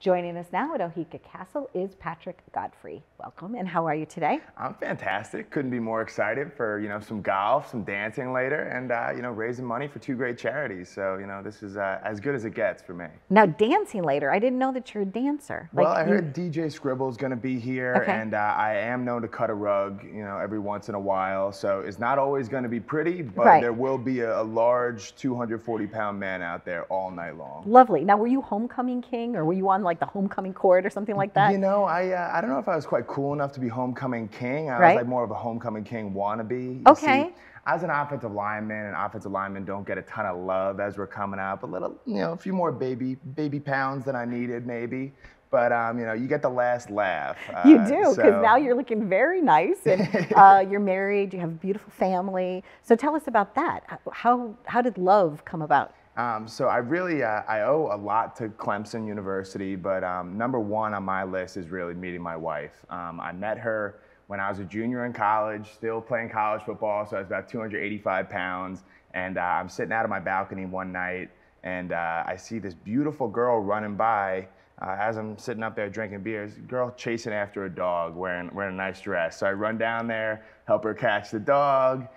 Joining us now at Oheka Castle is Patrick Godfrey. Welcome, and how are you today? I'm fantastic. Couldn't be more excited for you know some golf, some dancing later, and uh, you know raising money for two great charities. So you know this is uh, as good as it gets for me. Now dancing later. I didn't know that you're a dancer. Well, I heard you... DJ Scribble's going to be here, okay. and uh, I am known to cut a rug, you know, every once in a while. So it's not always going to be pretty, but right. there will be a, a large 240 pound man out there all night long. Lovely. Now, were you homecoming king, or were you on like the homecoming court or something like that? You know, I uh, I don't know if I was quite cool enough to be homecoming king. I right. was like more of a homecoming king wannabe. Okay. See, as an offensive lineman, and offensive linemen don't get a ton of love as we're coming up. A little, you know, a few more baby baby pounds than I needed, maybe. But um, you know, you get the last laugh. Uh, you do, because so. now you're looking very nice, and uh, you're married. You have a beautiful family. So tell us about that. How how did love come about? Um, so I really uh, I owe a lot to Clemson University, but um, number one on my list is really meeting my wife. Um, I met her when I was a junior in college, still playing college football, so I was about 285 pounds, and uh, I'm sitting out of my balcony one night, and uh, I see this beautiful girl running by. Uh, as I'm sitting up there drinking beers, girl chasing after a dog wearing, wearing a nice dress. So I run down there, help her catch the dog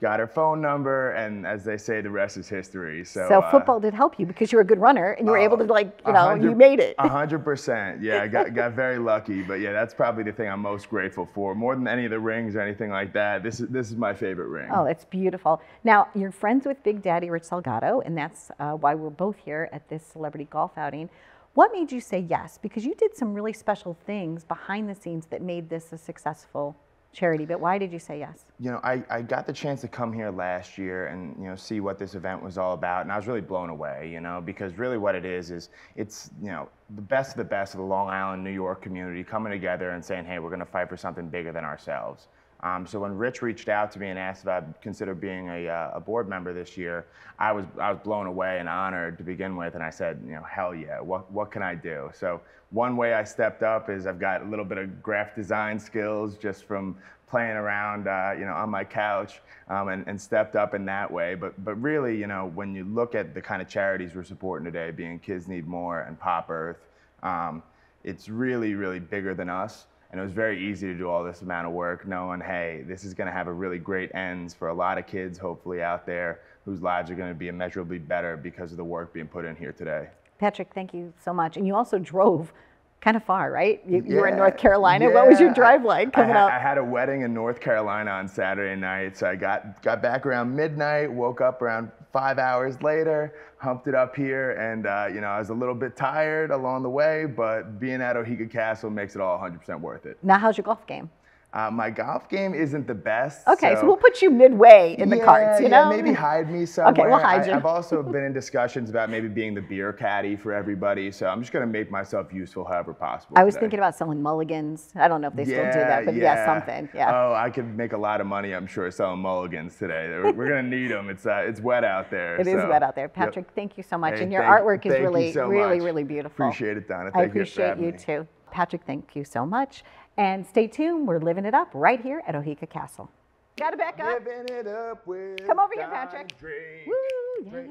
got her phone number, and as they say, the rest is history. So, so uh, football did help you because you were a good runner and you were able to like, you know, you made it. A hundred percent. Yeah, I got, got very lucky. But yeah, that's probably the thing I'm most grateful for. More than any of the rings or anything like that. This is this is my favorite ring. Oh, it's beautiful. Now you're friends with Big Daddy Rich Salgado, and that's uh, why we're both here at this celebrity golf outing. What made you say yes? Because you did some really special things behind the scenes that made this a successful charity, but why did you say yes? You know, I, I got the chance to come here last year and, you know, see what this event was all about, and I was really blown away, you know, because really what it is, is it's, you know, the best of the best of the Long Island, New York community coming together and saying, hey, we're going to fight for something bigger than ourselves. Um, so when Rich reached out to me and asked if I'd consider being a, uh, a, board member this year, I was I was blown away and honored to begin with, and I said, you know, hell yeah, what what can I do? So one way I stepped up is I've got a little bit of graphic design skills just from playing around, uh, you know, on my couch, um, and, and stepped up in that way. But but really, you know, when you look at the kind of charities we're supporting today, being Kids Need More and Pop Earth, um, it's really really bigger than us. And it was very easy to do all this amount of work knowing, hey, this is going to have a really great ends for a lot of kids, hopefully, out there whose lives are going to be immeasurably better because of the work being put in here today. Patrick, thank you so much. And you also drove kind of far, right? You, yeah, you, were in North Carolina. Yeah, what was your drive like coming I, up? I had a wedding in North Carolina on Saturday night, so I got got back around midnight, woke up around five hours later, humped it up here, and uh, you know I was a little bit tired along the way, but being at Oheka Castle makes it all 100% worth it. Now, how's your golf game? Uh, my golf game isn't the best. Okay, so, so we'll put you midway in yeah, the carts, you know? Maybe hide me somewhere. Okay, we'll hide you. I, have also been in discussions about maybe being the beer caddy for everybody, so I'm just going to make myself useful however possible. I was today. thinking about selling mulligans. I don't know if they yeah, still do that, but yeah. yeah. something. Yeah. Oh, I could make a lot of money, I'm sure, selling mulligans today. We're, we're going to need them. It's uh, it's wet out there. It so. is wet out there. Patrick, yep. thank you so much. Hey, and your thank, artwork is really, so really, really beautiful. Appreciate it, Donna. Thank I appreciate you, you too. Patrick, thank you so much. And stay tuned. We're living it up right here at Oheka Castle. Got to back up. Living it up with Come over here, Patrick. Woo, yeah.